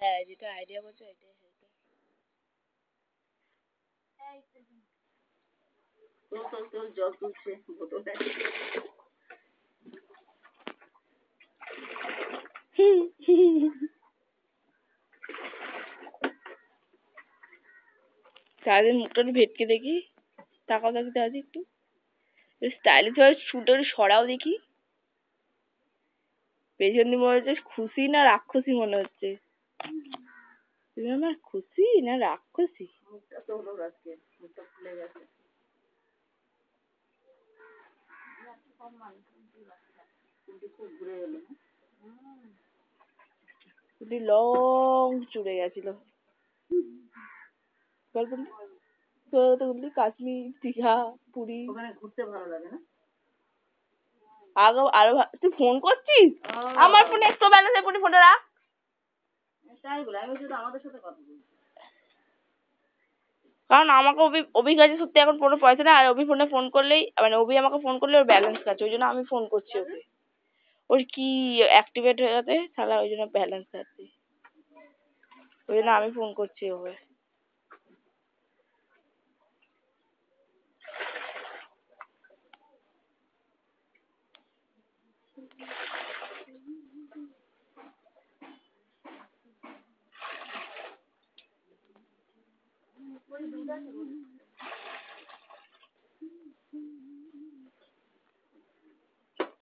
হ্যাঁ যেটা আইডিয়া বলছো এটাই তোর তোর তোর জল তুলছে বোতল তাদের মুখটা একটু ভেটকে দেখি তাকাও দেখি তাদের একটু। স্টাইলিশ ভাবে চুলটা একটু সরাও দেখি। পেছন দিয়ে মনে হচ্ছে খুশি না রাক্ষসী মনে হচ্ছে। তুমি আমার খুশি না রাক্ষসী? মুখটা তো হলো আজকে মুখটা ফুলে গেছে। চুলটি খুব ঘুরে গেল চুলটি লং চুড়ে গেছিল গল্প কাশ্মীর দীঘা পুরী। ওখানে ঘুরতে ভালো লাগে না? আরও আরও তুই ফোন করছিস? আমার ফোনে একটু ব্যালেন্স এখনই ফোনটা রাখ। তাই বলে আমি শুধু আমাদের সাথে কথা বলছি। কারণ আমাকে অভি অভির কাছে সত্যি এখন কোনো পয়সা নেই আর অভি ফোনে ফোন করলেই মানে অভি আমাকে ফোন করলে ওর ব্যালেন্স কাটছে ওই জন্য আমি ফোন করছি ওকে। ওর কি অ্যাক্টিভেট হয়ে গেছে তাহলে ওই জন্য ব্যালেন্স কাটছে ওই জন্য আমি ফোন করছি ওকে। 你在